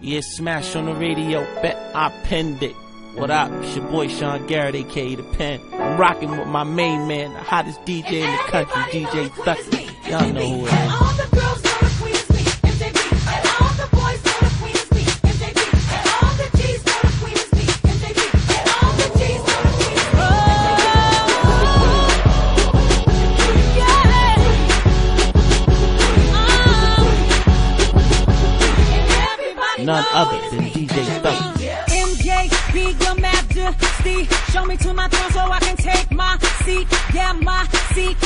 Yeah, smash on the radio, bet I penned it. What up? It's your boy Sean Garrett, aka The Pen. I'm rocking with my main man, the hottest DJ in the country, DJ Thucky. Y'all know who it is. None other than DJ Thucky. MJ, be your majesty. Show me to my throne so I can take my seat. Yeah, my seat,